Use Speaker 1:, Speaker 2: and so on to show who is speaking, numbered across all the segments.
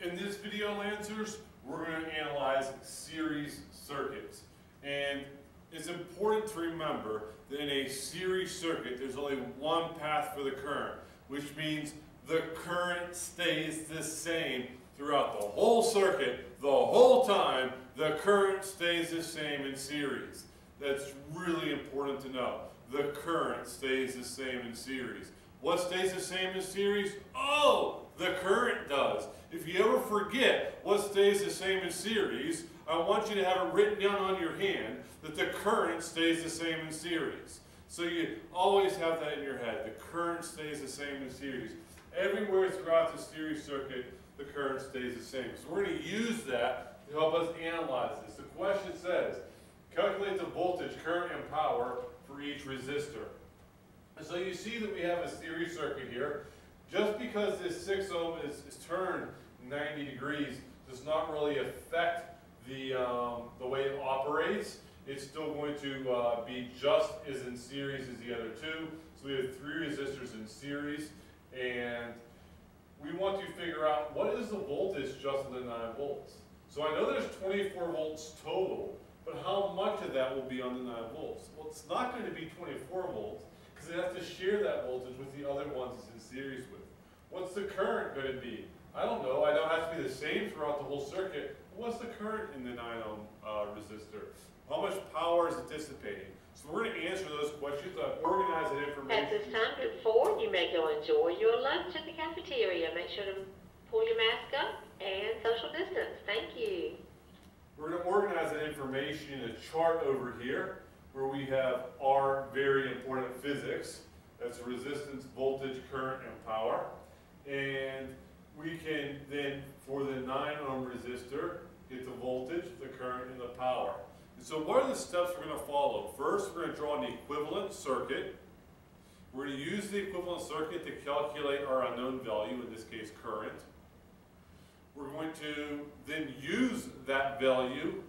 Speaker 1: In this video, Lancers, we're going to analyze series circuits. And it's important to remember that in a series circuit, there's only one path for the current, which means the current stays the same throughout the whole circuit, the whole time, the current stays the same in series. That's really important to know. The current stays the same in series. What stays the same in series? Oh, the current does. If you ever forget what stays the same in series, I want you to have it written down on your hand that the current stays the same in series. So you always have that in your head. The current stays the same in series. Everywhere throughout the series circuit, the current stays the same. So we're going to use that to help us analyze this. The question says, calculate the voltage, current, and power for each resistor. And so you see that we have a series circuit here. Just because this 6 ohm is, is turned 90 degrees does not really affect the, um, the way it operates. It's still going to uh, be just as in series as the other two. So we have three resistors in series. And we want to figure out what is the voltage just in the 9 volts. So I know there's 24 volts total, but how much of that will be on the 9 volts? Well, it's not going to be 24 volts because it has to share that voltage with the other ones it's in series with. What's the current going to be? I don't know. I don't have to be the same throughout the whole circuit. What's the current in the 9 ohm uh, resistor? How much power is it dissipating? So we're going to answer those questions. I've organized that information.
Speaker 2: At this time, group four, you may go enjoy your lunch at the cafeteria. Make sure to pull your mask up and social distance. Thank you.
Speaker 1: We're going to organize that information in a chart over here where we have our very important physics. That's resistance, voltage, current, and power. And we can then, for the 9 ohm resistor, get the voltage, the current, and the power. And so what are the steps we're going to follow? First, we're going to draw an equivalent circuit. We're going to use the equivalent circuit to calculate our unknown value, in this case current. We're going to then use that value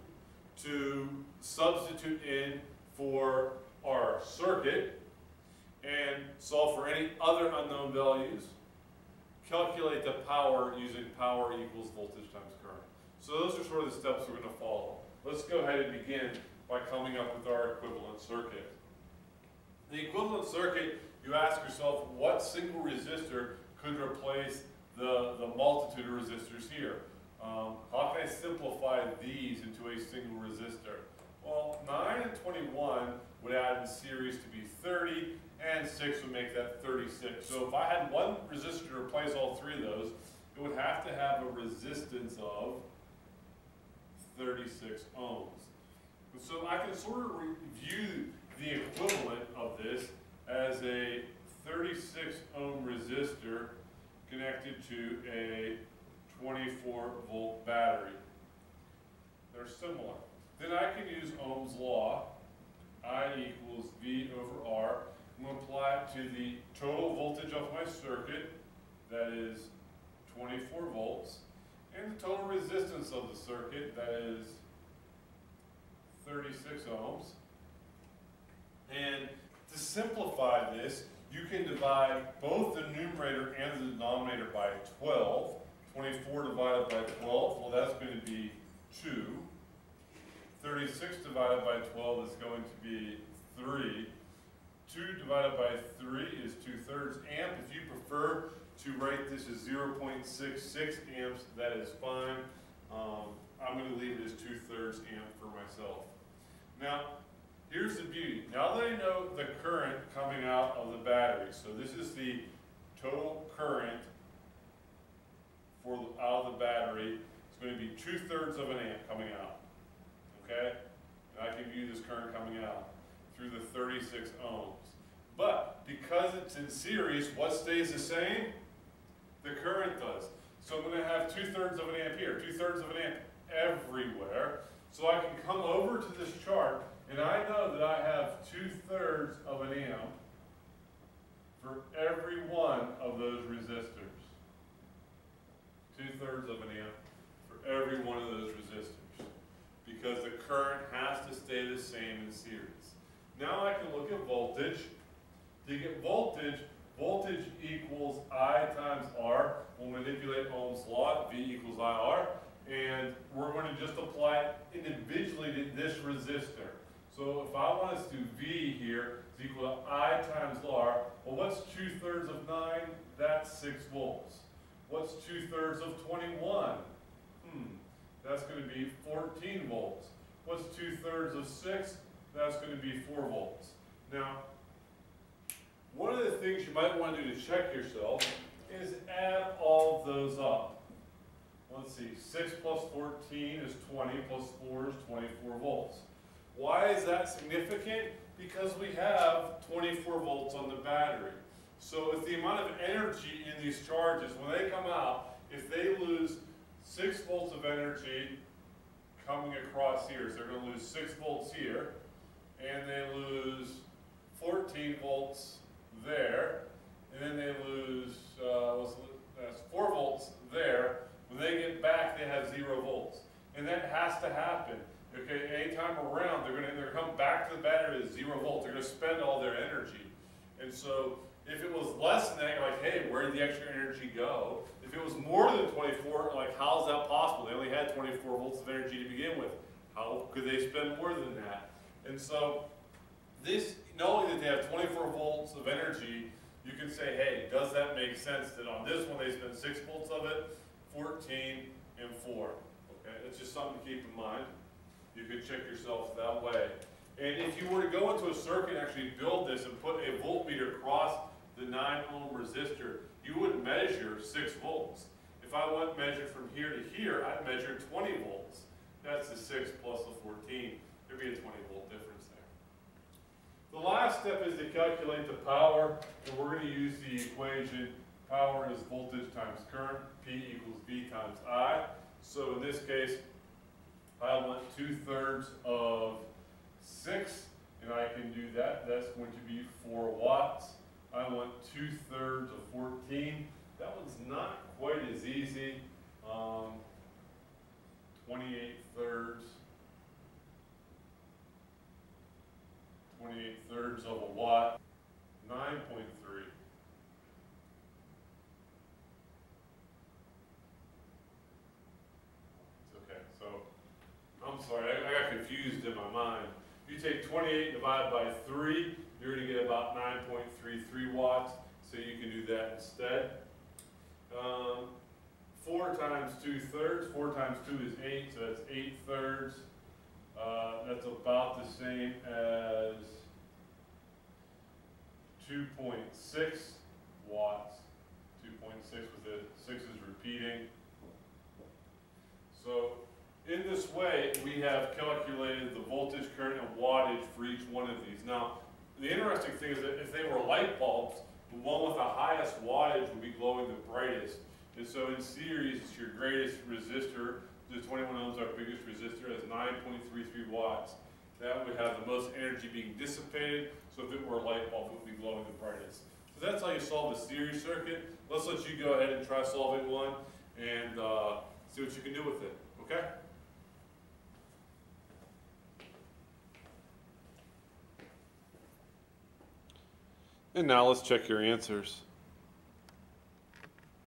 Speaker 1: to substitute in for our circuit and solve for any other unknown values. Calculate the power using power equals voltage times current. So those are sort of the steps we're going to follow. Let's go ahead and begin by coming up with our equivalent circuit. The equivalent circuit, you ask yourself, what single resistor could replace the, the multitude of resistors here? Um, how can I simplify these into a single resistor? Well, 9 and 21 would add in series to be 30, and 6 would make that 36. So if I had one resistor to replace all three of those, it would have to have a resistance of 36 ohms. And so I can sort of view the equivalent of this as a 36 ohm resistor connected to a 24 volt battery. They're similar. Then I can use Ohm's law, I equals V over R. I'm going to apply it to the total voltage of my circuit, that is 24 volts, and the total resistance of the circuit, that is 36 ohms. And to simplify this, you can divide both the numerator and the denominator by 12. 24 divided by 12, well that's going to be 2. 36 divided by 12 is going to be 3. 2 divided by 3 is 2 thirds amp. If you prefer to write this as 0.66 amps, that is fine. Um, I'm going to leave it as 2 thirds amp for myself. Now, here's the beauty. Now that I know the current coming out of the battery, so this is the total current for the, out of the battery, it's going to be 2 thirds of an amp coming out. Okay? And I can view this current coming out through the 36 ohms. But because it's in series, what stays the same? The current does. So I'm going to have two-thirds of an amp here, two-thirds of an amp everywhere. So I can come over to this chart, and I know that I have two-thirds of an amp for every one of those resistors. Two-thirds of an amp for every one of those resistors because the current has to stay the same in series. Now I can look at voltage. To get voltage, voltage equals I times R. We'll manipulate Ohm's law, V equals IR. And we're going to just apply it individually to this resistor. So if I want us to V here is equal to I times R, well what's two thirds of nine? That's six volts. What's two thirds of twenty-one? Hmm, that's gonna be fourteen volts. What's two thirds of six? That's gonna be four volts. Now, one of the things you might want to do to check yourself is add all those up. Let's see, six plus fourteen is twenty, plus four is twenty-four volts. Why is that significant? Because we have twenty-four volts on the battery. So if the amount of energy in these charges, when they come out, if they lose six volts of energy coming across here, so they're gonna lose six volts here, and they lose fourteen volts there, and then they lose, uh, four volts there. When they get back, they have zero volts. And that has to happen. Okay, anytime around, they're gonna, they're gonna come back to the battery at zero volts. They're gonna spend all their energy. And so, if it was less than that, you're like, hey, where did the extra energy go? If it was more than twenty-four, like, how is that possible? They only had twenty-four volts of energy to begin with. How could they spend more than that? And so, this, only that they have twenty-four volts of energy, you can say, hey, does that make sense that on this one they spend six volts of it, fourteen and four? Okay, it's just something to keep in mind. You could check yourself that way. And if you were to go into a circuit and actually build this and put a voltmeter across the nine ohm resistor, you would measure six volts. If I went measured from here to here, I'd measure twenty volts. That's the six plus the fourteen, there'd be a twenty volt difference. The last step is to calculate the power, and we're gonna use the equation, power is voltage times current, P equals V times I. So in this case, I want two thirds of six, and I can do that, that's going to be four watts. I want two thirds of fourteen, that one's not quite as easy, um, twenty-eight thirds. Twenty-eight thirds of a watt, nine point three. It's okay, so, I'm sorry, I, I got confused in my mind. If you take twenty-eight divided by three, you're gonna get about nine point three three watts, so you can do that instead. Um, four times two thirds, four times two is eight, so that's eight thirds. Uh, that's about the same as two point six watts. Two point six with the six is repeating. So, in this way, we have calculated the voltage, current, and wattage for each one of these. Now, the interesting thing is that if they were light bulbs, the one with the highest wattage would be glowing the brightest. And so in series, it's your greatest resistor, the 21 ohms, our biggest resistor, has 9.33 watts. That would have the most energy being dissipated, so if it were a light bulb, it would be glowing the brightest. So that's how you solve a series circuit. Let's let you go ahead and try solving one and uh, see what you can do with it, okay? And now let's check your answers.